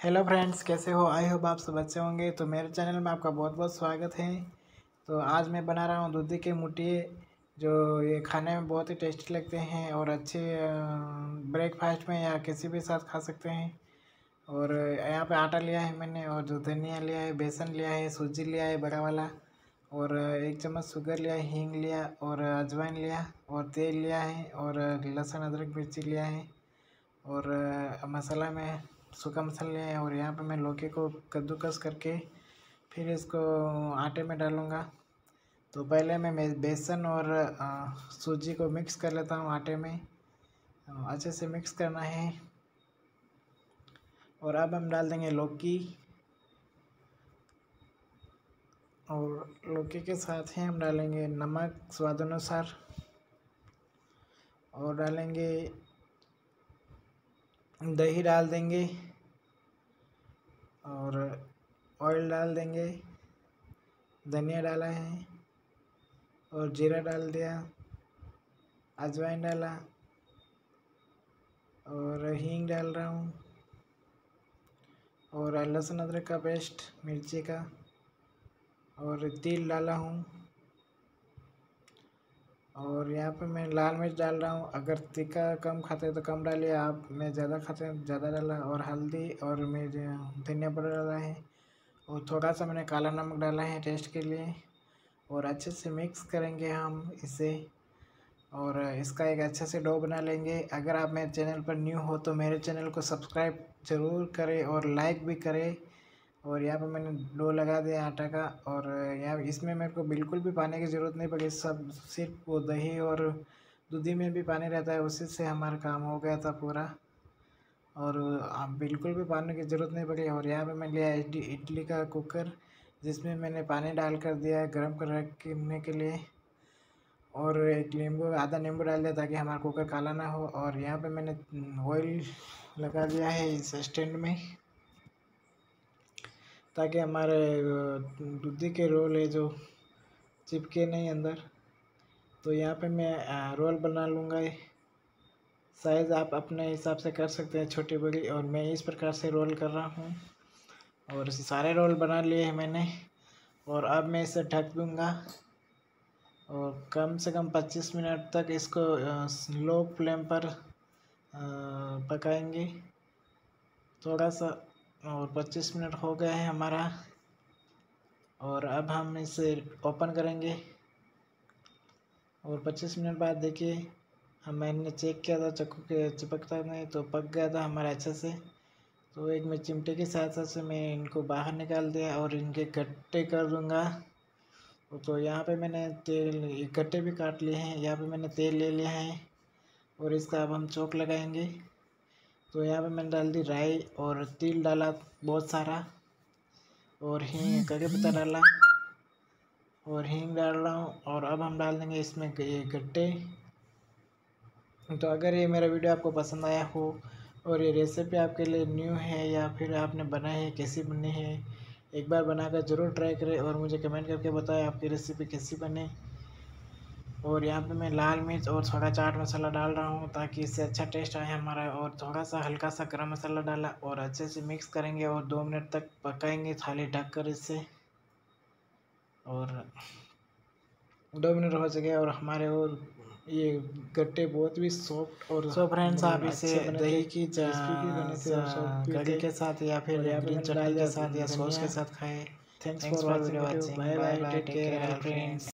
Hello friends, कैसे हो? I hope आप सब अच्छे होंगे। तो मेरे चैनल में आपका बहुत बहुत स्वागत है। तो आज मैं बना रहा हूँ दूधी के मुठिए जो ये खाने में बहुत ही टेस्टी लगते हैं और अच्छे ब्रेकफास्ट में या किसी भी साथ खा सकते हैं। और यहाँ पे आटा लिया है मैंने और जो धनिया लिया है, बेसन लिया है, सूजी लिया है, बड़ा वाला। और एक चम्मच शुगर लिया है, हींग लिया और अजवाइन लिया और तेल लिया है और लहसुन, अदरक, मिर्ची लिया है। और मसाला में सूखा मसाला लिया है और यहाँ पे मैं लौकी को कद्दूकस करके फिर इसको आटे में डालूँगा। तो पहले मैं बेसन और सूजी को मिक्स कर लेता हूँ आटे में। अच्छे से मिक्स करना है। और अब हम डाल देंगे लौकी। और लौकी के साथ ही हम डालेंगे नमक स्वाद अनुसार। और डालेंगे दही डाल देंगे और ऑयल डाल देंगे, धनिया डाला है और जीरा डाल दिया, अजवाइन डाला और हींग डाल रहा हूँ और लहसुन अदरक का पेस्ट मिर्ची का और तिल डाला हूँ। और यहाँ पे मैं लाल मिर्च डाल रहा हूँ। अगर तीखा कम खाते हैं तो कम डालिए। आप मैं ज़्यादा खाते हैं, ज़्यादा डाला और हल्दी और मैं धनिया पाउडर डाला है। और थोड़ा सा मैंने काला नमक डाला है टेस्ट के लिए। और अच्छे से मिक्स करेंगे हम इसे। और इसका एक अच्छे से डो बना लेंगे। अगर आप मेरे चैनल पर न्यू हो तो मेरे चैनल को सब्सक्राइब ज़रूर करें और लाइक भी करें। और यहाँ पे मैंने डो लगा दिया आटा का और यहाँ इसमें मेरे को बिल्कुल भी पानी की ज़रूरत नहीं पड़ी। सब सिर्फ़ वो दही और दूधी में भी पानी रहता है, उसी से हमारा काम हो गया था पूरा। और बिल्कुल भी पानी की ज़रूरत नहीं पड़ी और यहाँ पे मैं लिया इडली का कुकर, जिसमें मैंने पानी डाल कर दिया है गर्म कर रखने के लिए। और एक नींबू, आधा नींबू डाल दिया ताकि हमारा कुकर काला ना हो। और यहाँ पे मैंने ऑयल लगा दिया है इस स्टैंड में। ताकि हमारे दूधी के रोल है जो चिपके नहीं अंदर। तो यहाँ पे मैं रोल बना लूँगा साइज़ आप अपने हिसाब से कर सकते हैं, छोटी बड़ी, और मैं इस प्रकार से रोल कर रहा हूँ। और सारे रोल बना लिए हैं मैंने। और अब मैं इसे ढक दूँगा। और कम से कम 25 मिनट तक इसको लो फ्लेम पर पकाएँगे। थोड़ा सा और 25 मिनट हो गए हैं हमारा। और अब हम इसे ओपन करेंगे। और 25 मिनट बाद देखिए हम मैंने चेक किया था चक्कू के चिपकता नहीं तो पक गया था हमारा अच्छे से। तो एक मैं चिमटे के साथ साथ से मैं इनको बाहर निकाल दिया और इनके गट्टे कर दूँगा। तो यहाँ पे मैंने तेल, गट्टे भी काट लिए हैं, यहाँ पे मैंने तेल ले लिया है। और इसका अब हम चौक लगाएँगे। तो यहाँ पे मैंने डाल दी राई और तिल डाला बहुत सारा और हींग कड़ी पत्ता डाला और हींग डाल रहा हूँ और अब हम डाल देंगे इसमें ये गट्टे। तो अगर ये मेरा वीडियो आपको पसंद आया हो और ये रेसिपी आपके लिए न्यू है या फिर आपने बनाई है, कैसी बनी है, एक बार बनाकर ज़रूर ट्राई करें और मुझे कमेंट करके बताएँ आपकी रेसिपी कैसी बने। और यहाँ पे मैं लाल मिर्च और थोड़ा चाट मसाला डाल रहा हूँ ताकि इससे अच्छा टेस्ट आए हमारा और थोड़ा सा हल्का सा गरम मसाला डाला और अच्छे से मिक्स करेंगे और दो मिनट तक पकाएँगे थाली ढक कर इससे। और दो मिनट हो चुके और हमारे और ये गट्टे बहुत भी सॉफ्ट और सो फ्रेंड्स आप इसे दही की कड़ी के साथ या फिर ग्रीन चटनी के साथ या सॉस के साथ खाएँ। Thanks for watching bye bye take care friends